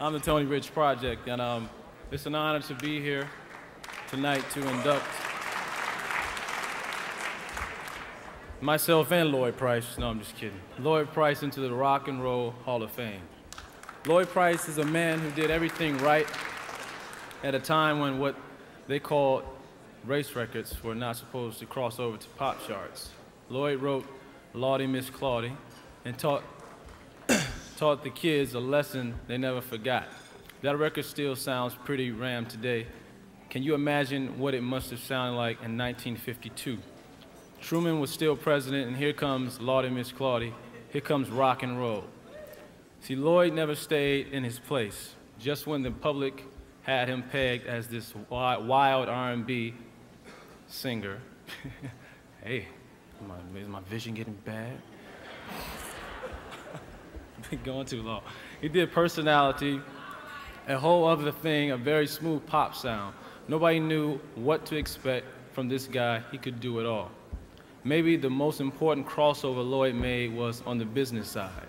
I'm the Tony Rich Project, and um, it's an honor to be here tonight to induct myself and Lloyd Price. No, I'm just kidding. Lloyd Price into the Rock and Roll Hall of Fame. Lloyd Price is a man who did everything right at a time when what they called race records were not supposed to cross over to pop charts. Lloyd wrote Lawdy Miss Clawdy and taught taught the kids a lesson they never forgot. That record still sounds pretty ram today. Can you imagine what it must have sounded like in 1952? Truman was still president, and here comes Lawdy Miss Clawdy. Here comes rock and roll. See, Lloyd never stayed in his place. Just when the public had him pegged as this wild R&B singer, hey, is my vision getting bad? been going too long. He did personality, a whole other thing, a very smooth pop sound. Nobody knew what to expect from this guy. He could do it all. Maybe the most important crossover Lloyd made was on the business side.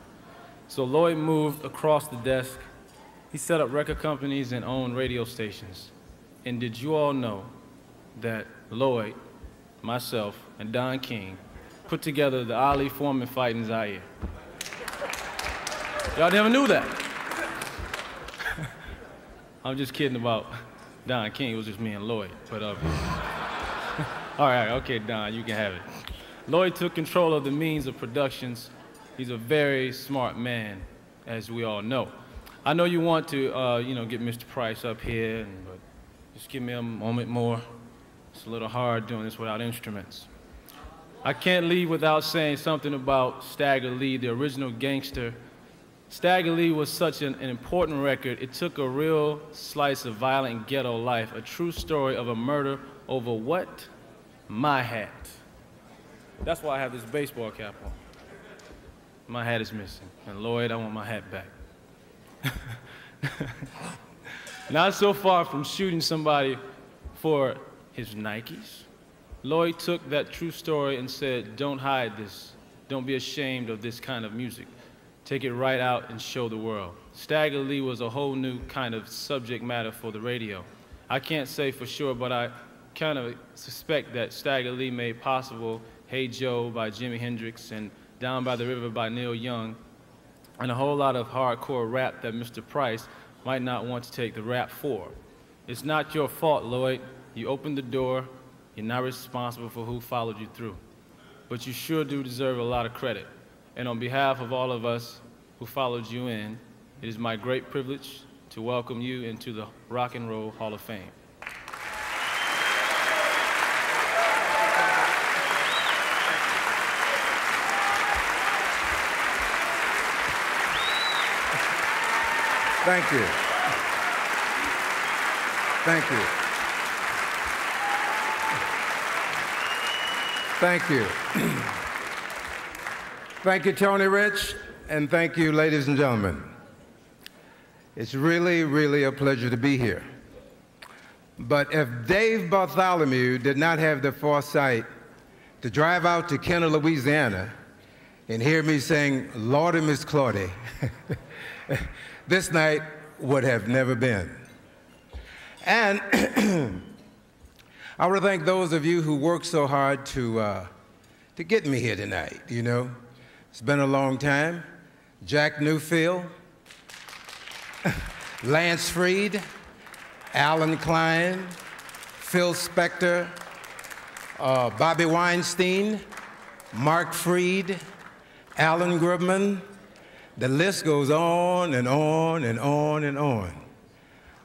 So Lloyd moved across the desk. He set up record companies and owned radio stations. And did you all know that Lloyd, myself, and Don King put together the Ali Foreman fight in Zaire? Y'all never knew that. I'm just kidding about Don King. It was just me and Lloyd. But uh, all right, okay, Don, you can have it. Lloyd took control of the means of productions. He's a very smart man, as we all know. I know you want to, uh, you know, get Mr. Price up here, and, but just give me a moment more. It's a little hard doing this without instruments. I can't leave without saying something about Stagger Lee, the original gangster Stagger Lee was such an, an, important record. It took a real slice of violent ghetto life, a true story of a murder over what? My hat. That's why I have this baseball cap on. My hat is missing. And Lloyd, I want my hat back. Not so far from shooting somebody for his Nikes. Lloyd took that true story and said, don't hide this. Don't be ashamed of this kind of music take it right out and show the world. Stagger Lee was a whole new kind of subject matter for the radio. I can't say for sure, but I kind of suspect that Stagger Lee made possible Hey Joe by Jimi Hendrix and Down by the River by Neil Young, and a whole lot of hardcore rap that Mr. Price might not want to take the rap for. It's not your fault, Lloyd. You opened the door. You're not responsible for who followed you through. But you sure do deserve a lot of credit. And on behalf of all of us who followed you in, it is my great privilege to welcome you into the Rock and Roll Hall of Fame. Thank you. Thank you. Thank you. Thank you, Tony Rich, and thank you, ladies and gentlemen. It's really, really a pleasure to be here. But if Dave Bartholomew did not have the foresight to drive out to Kenner, Louisiana, and hear me sing Lawdy Miss Clawdy, this night would have never been. And I want to thank those of you who worked so hard to, uh, to get me here tonight, you know. It's been a long time. Jack Newfield, Lance Freed, Allen Klein, Phil Spector, uh, Bobby Weinstein, Mark Freed, Allen Grubman. The list goes on and on and on and on.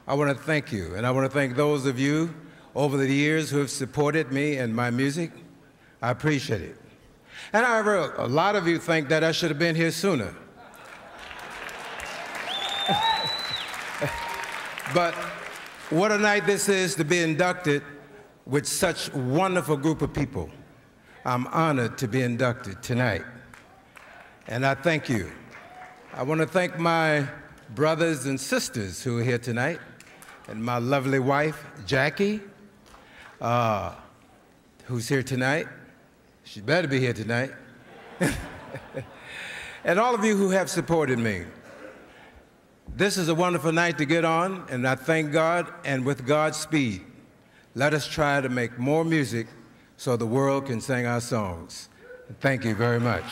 I want to thank you, and I want to thank those of you over the years who have supported me and my music. I appreciate it. And however, a lot of you think that I should have been here sooner. but what a night this is to be inducted with such wonderful group of people. I'm honored to be inducted tonight. And I thank you. I want to thank my brothers and sisters who are here tonight, and my lovely wife, Jackie, uh, who's here tonight. She better be here tonight. and all of you who have supported me. This is a wonderful night to get on, and I thank God, and with God's speed, let us try to make more music so the world can sing our songs. Thank you very much.